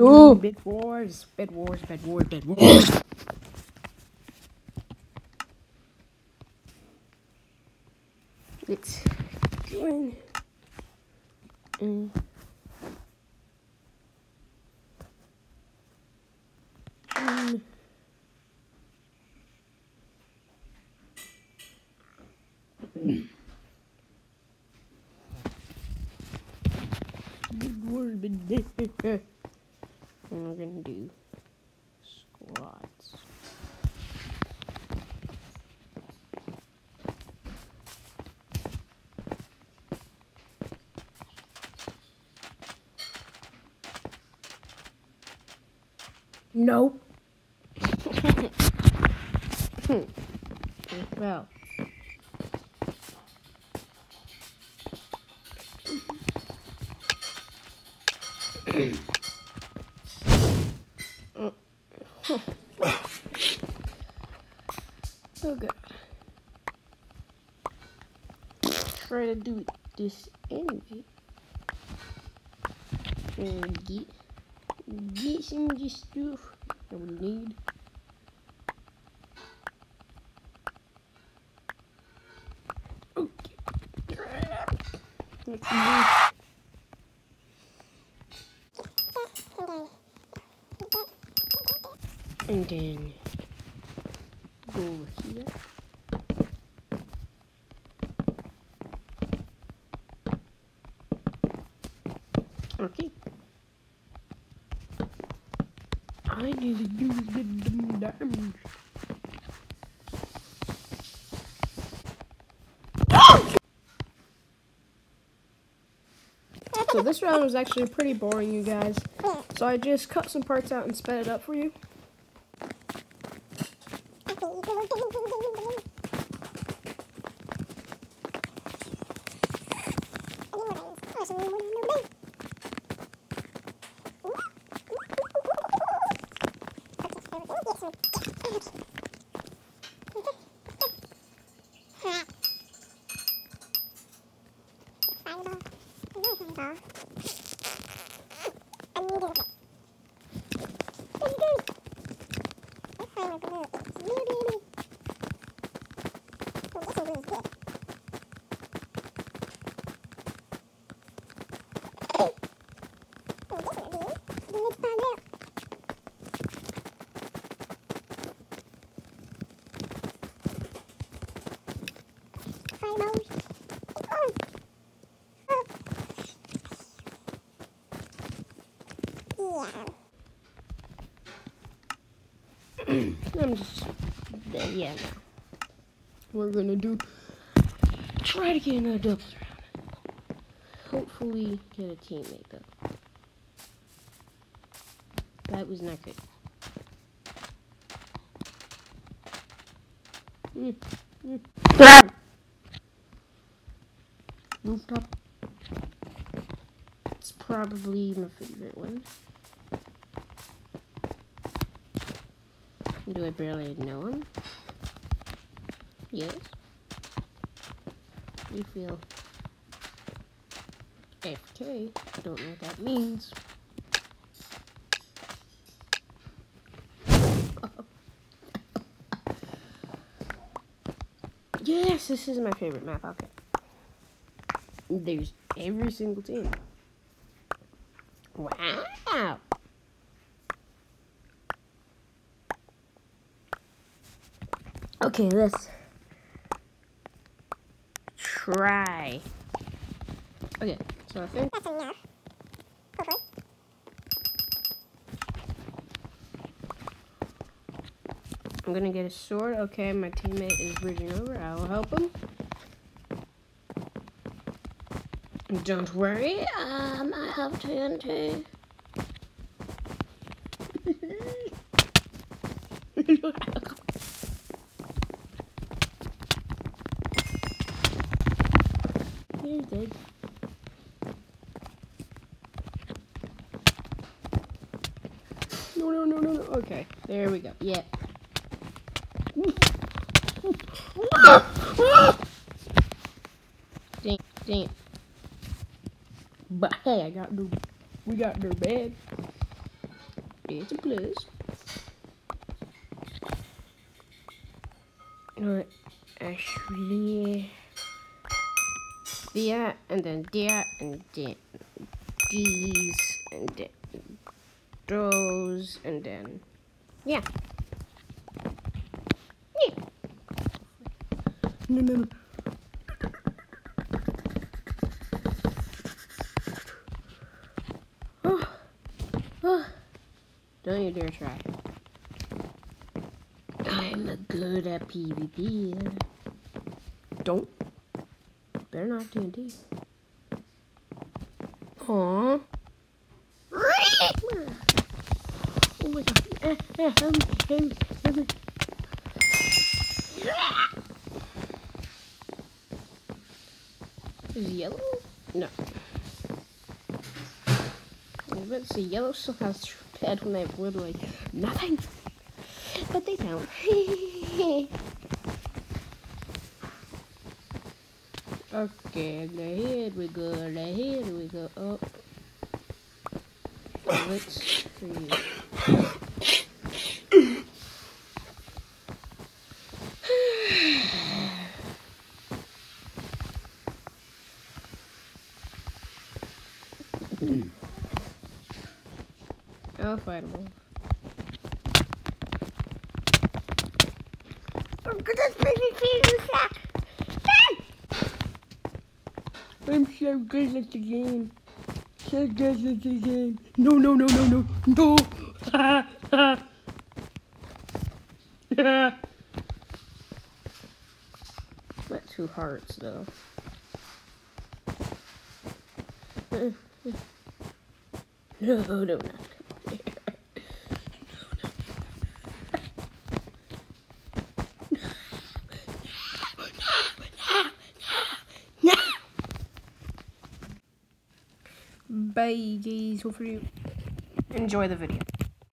No. Bed wars, bed wars, bed wars, bed wars. It's going. Mm. Mm. Bed wars, bed And we're gonna do squats. Nope. well. Oh god. Try to do this anyway. And get get some of this stuff that we need. Okay. And then go here. Okay. I need to do the damage. So this round was actually pretty boring, you guys. So I just cut some parts out and sped it up for you. ます。I'm just, yeah, no. We're gonna do, try to get another doubles round. Hopefully get a teammate though. That was not good. Mm, mm. Rooftop. It's probably my favorite one. Do I barely know him? Yes. You feel AFK. I don't know what that means. yes, this is my favorite map. Okay. There's every single team. Wow. Okay, let's try. Okay, so I think That's enough. Hopefully. I'm gonna get a sword. Okay, my teammate is bridging over. I will help him. Don't worry, um, I have TNT. He's dead. No, no, no, no, no. Okay, there we go. Yeah. dang, dang. But hey, I got new. We got their bed. It's a plus. Alright, actually, there, and then there, and then these, and then those, and then, yeah. Yeah. No, no, no. Oh. Oh. Don't you dare try. I'm good at PvP. Don't. Better not D&D. Aww. Oh my god. Eh, eh. Is yellow? No. But see, yellow still has bad when I have literally nothing. But they don't. okay, here we go, here we go up. Let's see. I'll fight them all. Oh, goodness, baby, feeding sack. I'm so good at the game. So good at the game. No, no, no, no, no, no. Ha, ha. Ha. Not two hearts, though. No, no, not come on here. No, no, no, no, no, no. Bye, guys. Hopefully, you enjoy the video.